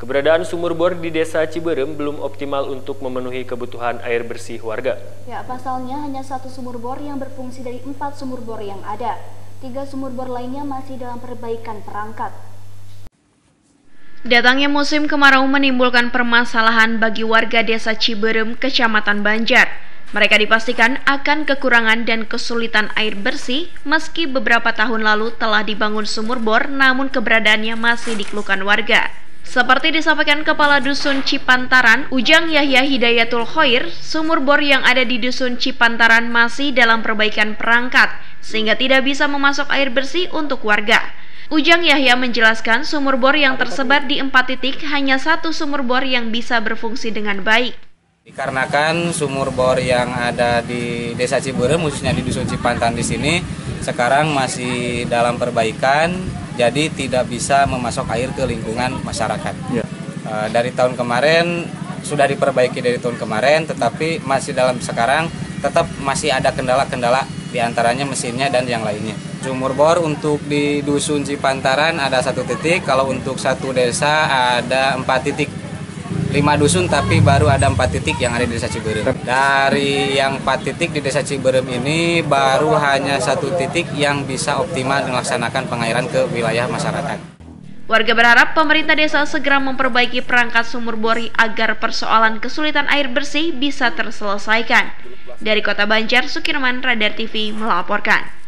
Keberadaan sumur bor di desa Ciberem belum optimal untuk memenuhi kebutuhan air bersih warga. Ya, pasalnya hanya satu sumur bor yang berfungsi dari empat sumur bor yang ada. Tiga sumur bor lainnya masih dalam perbaikan perangkat. Datangnya musim kemarau menimbulkan permasalahan bagi warga desa Ciberem, Kecamatan Banjar. Mereka dipastikan akan kekurangan dan kesulitan air bersih meski beberapa tahun lalu telah dibangun sumur bor namun keberadaannya masih dikeluhkan warga. Seperti disampaikan Kepala Dusun Cipantaran, Ujang Yahya Hidayatul Khoir, sumur bor yang ada di Dusun Cipantaran masih dalam perbaikan perangkat, sehingga tidak bisa memasok air bersih untuk warga. Ujang Yahya menjelaskan sumur bor yang tersebar di empat titik hanya satu sumur bor yang bisa berfungsi dengan baik. Dikarenakan sumur bor yang ada di Desa Ciberem, khususnya di Dusun Cipantaran di sini, sekarang masih dalam perbaikan jadi tidak bisa memasok air ke lingkungan masyarakat. Ya. dari tahun kemarin sudah diperbaiki dari tahun kemarin, tetapi masih dalam sekarang tetap masih ada kendala-kendala di antaranya mesinnya dan yang lainnya. Sumur bor untuk di dusun Cipantaran ada satu titik, kalau untuk satu desa ada empat titik lima dusun tapi baru ada empat titik yang ada di desa Ciberem. Dari yang empat titik di desa Ciberem ini baru hanya satu titik yang bisa optimal melaksanakan pengairan ke wilayah masyarakat. Warga berharap pemerintah desa segera memperbaiki perangkat sumur bori agar persoalan kesulitan air bersih bisa terselesaikan. Dari Kota Banjar, Sukirman Radar TV melaporkan.